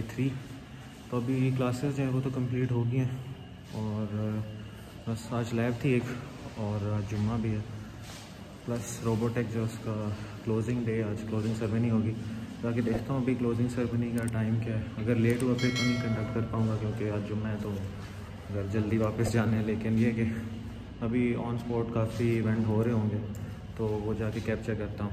Day three तो अभी classes जो हैं वो तो कंप्लीट हो गई हैं और बस आज लैब थी एक और आज जुम्मा भी है। प्लस रोबोटेक जो उसका क्लोजिंग डे आज क्लोजिंग सेरेमनी होगी। ताकि देखता हूँ अभी क्लोजिंग सेरेमनी का टाइम क्या है। अगर लेट हुआ फिर तो नहीं कंडक्ट कर पाऊँगा क्योंकि आज जुम्मा है तो अगर जल्दी वापस जाना है। लेकिन ये कि अभी ऑन स्पॉट काफ़ी इवेंट हो रहे होंगे तो वो जाके कैप्चर करता हूँ।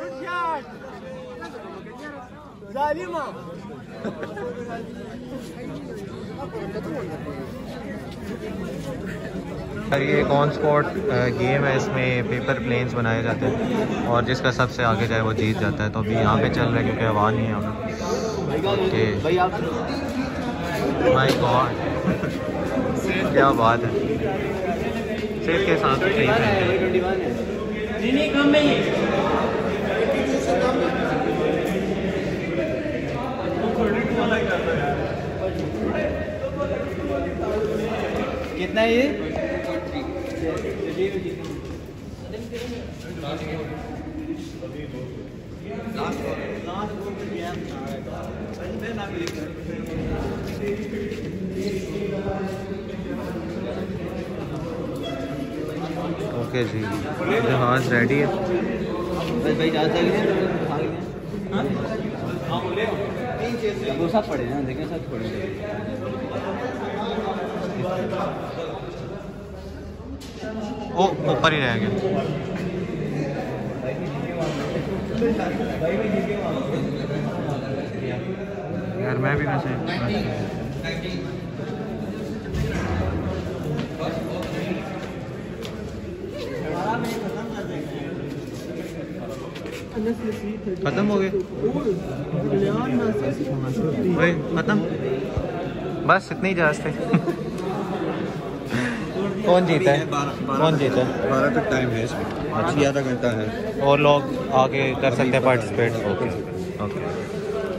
Good shot! Zalima! ये एक ऑन स्पॉट गेम है, इसमें पेपर प्लेन्स बनाए जाते हैं और जिसका सबसे आगे जाए वो जीत जाता है। तो अभी यहाँ पे चल रहा है क्योंकि हवा नहीं है पे। माय गॉड क्या बात है। सेफ़ के साथ कितना है ये? ओके जी जहाज़ रेडी है। भाई वो सब पड़े हैं देखें सब ओ ऊपर ही रह गया। यार मैं भी वैसे खत्म हो गए वही खत्म। बस इतने ही जहाज़ थे कौन जीता है? कौन जीता है? बारह तक टाइम है इसमें। अच्छी। आधा घंटा है। और लोग आगे कर सकते हैं पार्टिसिपेट ओके। ओके।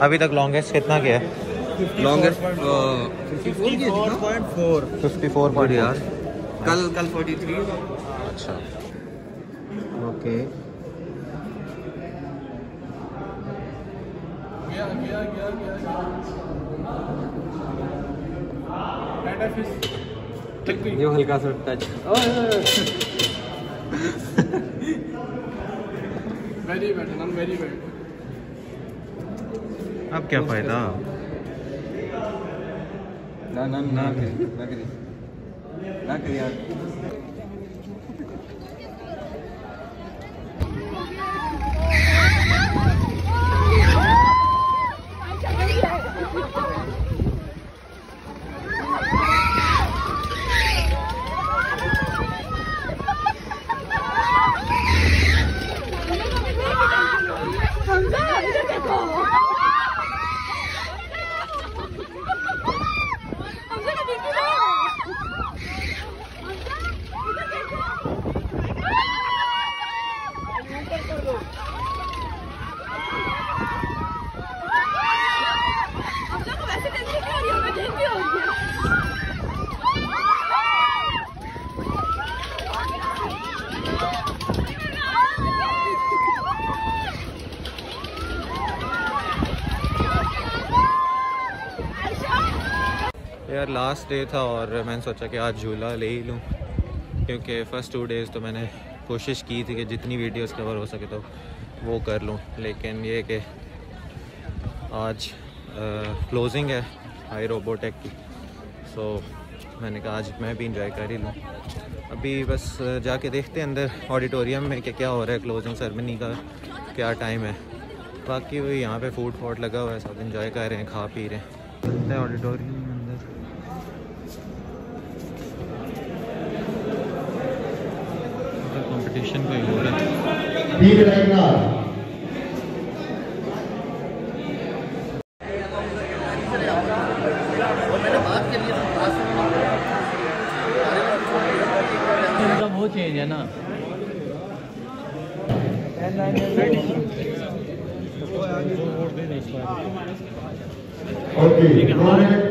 अभी तक लॉन्गेस्ट कितना गया है? लॉन्गेस्ट फिफ्टी फोर पॉइंट यार कल कल फोर्टी थ्री अच्छा। ओके। ये हल्का सा touch very bad none very bad अब क्या फ़ायदा? ना ना ना करी ना करी ना करी यार हमजा इधर देखो हमजा का देखी ना हमजा इधर देखो हमजा को वैसे टेंशन क्यों हो रही है मैं देख भी हो गया यार लास्ट डे था और मैंने सोचा कि आज झूला ले ही लूँ, क्योंकि फ़र्स्ट टू डेज़ तो मैंने कोशिश की थी कि जितनी वीडियोस कवर हो सके तो वो कर लूँ, लेकिन ये कि आज क्लोजिंग है हाई रोबोटेक की सो मैंने कहा आज मैं भी इंजॉय कर ही लूँ। अभी बस जाके देखते हैं अंदर ऑडिटोरियम में कि क्या हो रहा है क्लोजिंग सेरेमनी का क्या टाइम है। बाकी वही यहाँ पे फ़ूड फॉट लगा हुआ है, सब इंजॉय कर रहे हैं, खा पी रहे हैं। ऑडिटोरियम में अंदर कंपटीशन कोई हो वो चेंज ना। Okay, go ahead.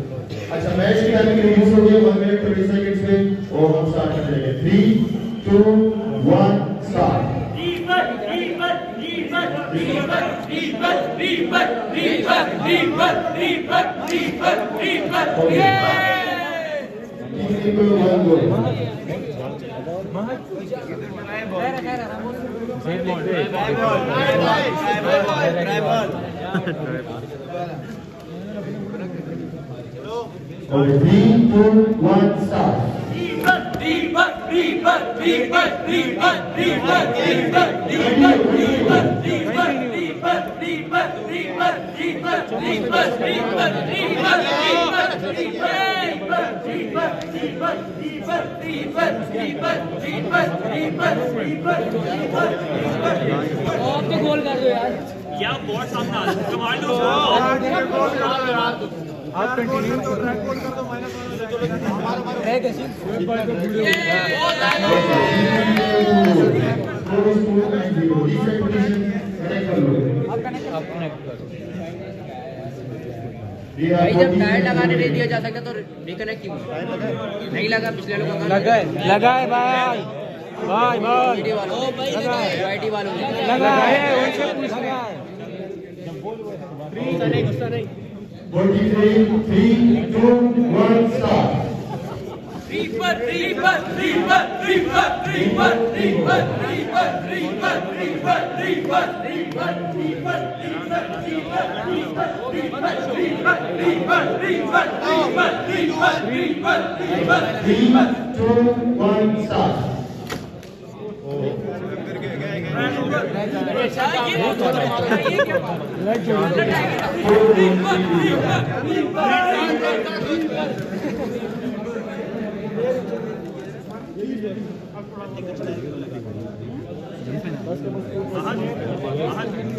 अच्छा मैच की टाइमिंग रिलीज़ हो गई वन मिनट ट्वेंटी सेकंड्स में और हम स्टार्ट कर देंगे three two one start of the people one staff. और तो गोल कर दो यार Reset position, connect कर लो. We भाई जब टायर लगाने नहीं दिया जा सकता तो रिकनेक्ट क्यों? नहीं लगा पिछले लोगों का? लगा है लगा है भाई। भाई भाई। ईडी वालों वालों लगा है। 43, 3, 2, 1, start. Reaper, Reaper, Reaper, Reaper, Reaper, Reaper, Reaper, Reaper, Reaper, Reaper, Reaper, Reaper, Reaper, Reaper, Reaper, Reaper, Reaper,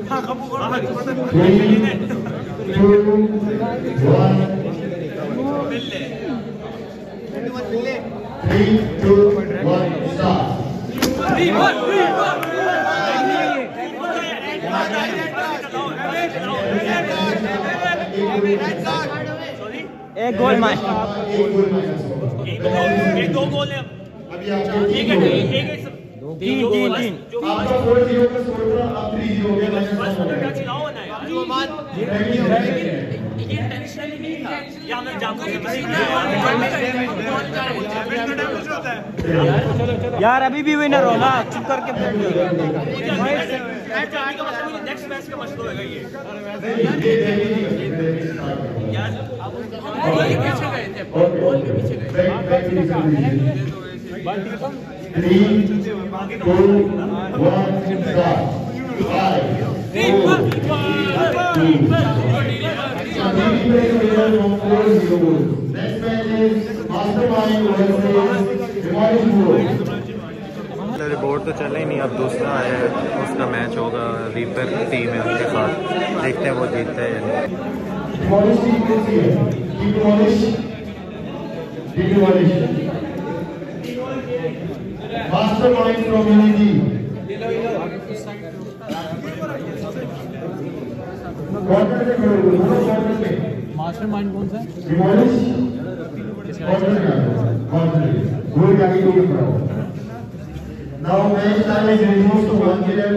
हाँ खबर हाँ खबर एक गोल मार। एक गोल माइनस हो। एक दो गोल है। अभी आपको एक है। एक है तीन तीन तीन। आपका फोर ज़ीरो का स्कोर था अब थ्री ज़ीरो हो गया हो। यार जो Ready हो गया? ये नहीं था। या मैं जानबूझ के यार अभी भी विनर हो। ना चुप करके बैठ जाओ। मैच आने का मुझे नेक्स्ट मैच का मसला होगा ये। Three, रिपोर्ट तो चले ही नहीं, अब दूसरा है, उसका मैच होगा रीपर टीम है उनके साथ। देखते हैं वो जीतते हैं Demolish team is here. Team Demolish. Team Demolish. From UNIG. Corner से खड़े हो दोनों कॉर्नर पे मास्टरमाइंड कौन सा डिमोलिश कॉर्नर में आ जाओ कॉर्नर में गोल के आगे कोई खड़ा हो now match time is reduce to 1 minute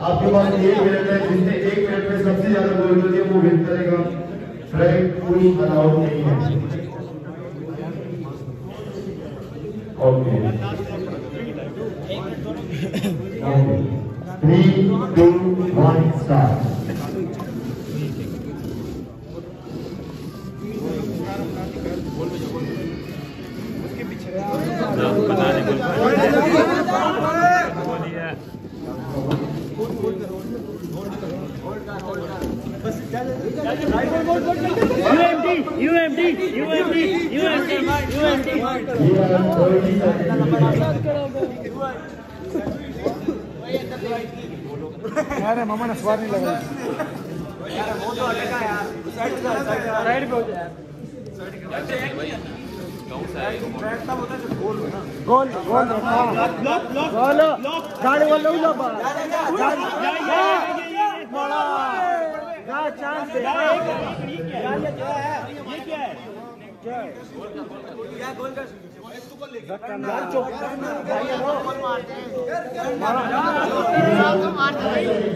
आपके पास 1 मिनट है जिसने 1 मिनट में सबसे ज़्यादा गोल दिया वो विन करेगा फ्रैंक पुश अलाउड नहीं है ओके ओके 3 2 1 स्टार्ट यार मामा ने स्वाद नहीं लगा यार वो तो अलग है यार साइड का साइड पे हो जाए गोल गोल गोल गाड़ी वाले उला बा बड़ा ना चांस है यार ये क्या है ये क्या है क्या है गोल का यार चौका मारते हैं मार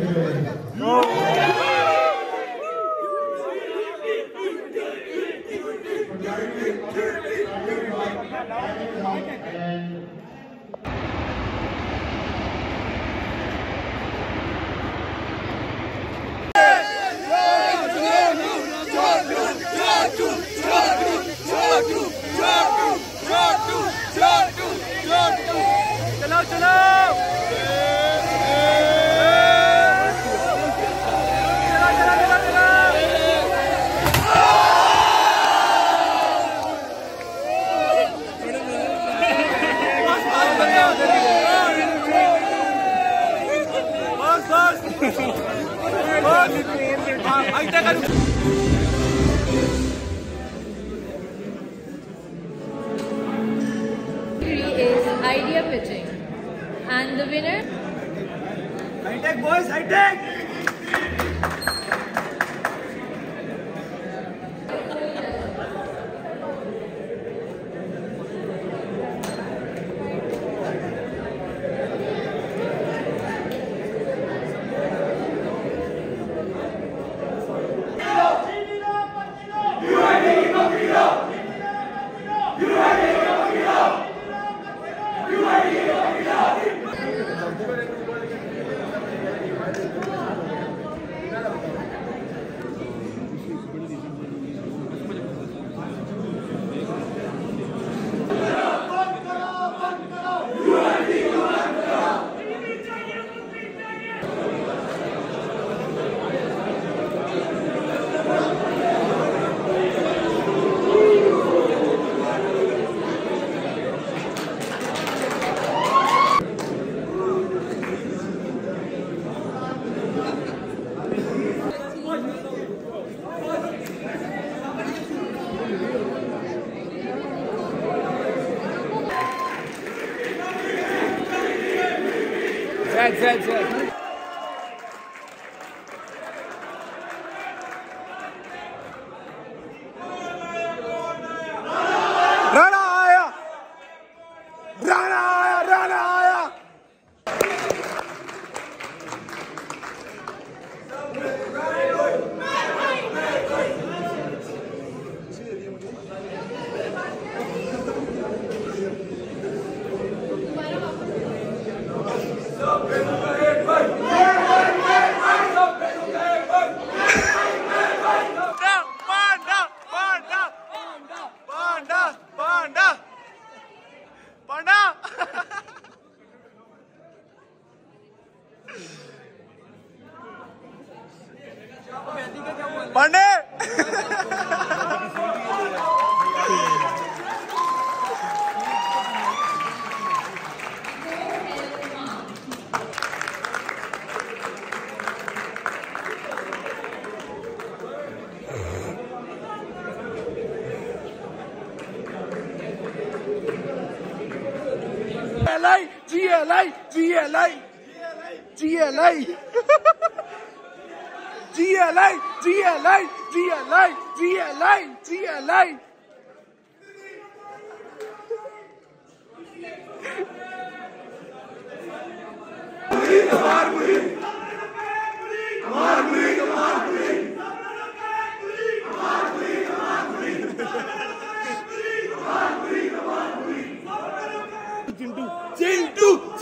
Zed, Zed. GLA, GLA, GLA, GLA, GLA, GLA, GLA, GLA. Harbor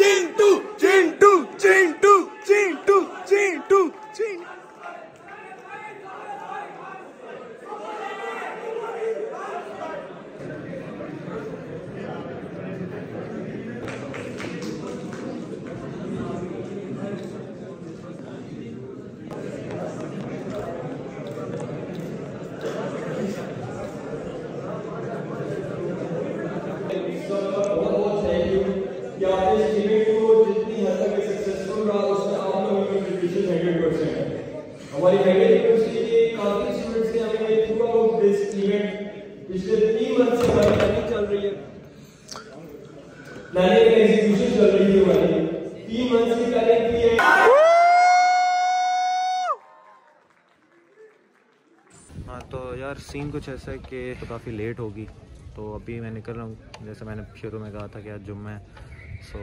Putin है एंड एग्जीक्यूशन चल रही है हमारी तीन मंथ की प्लानिंग की है हाँ तो यार सीन कुछ ऐसा है कि तो काफ़ी लेट होगी तो अभी मैं निकल रहा हूँ जैसे मैंने शुरू में कहा था कि आज जुम्मा है so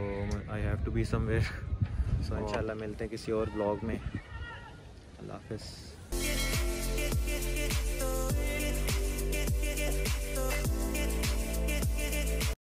I have to be somewhere so इंशाल्लाह मिलते हैं किसी और ब्लॉग में अल्लाह हाफिज़